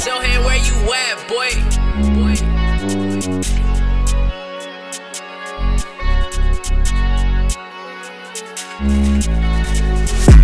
Tell him where you at, boy. boy.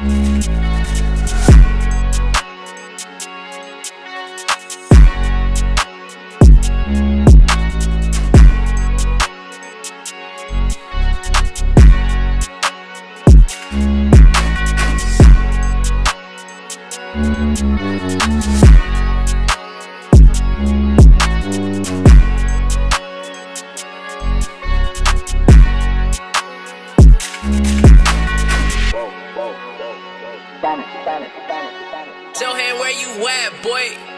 Thank Tell him where you at, boy.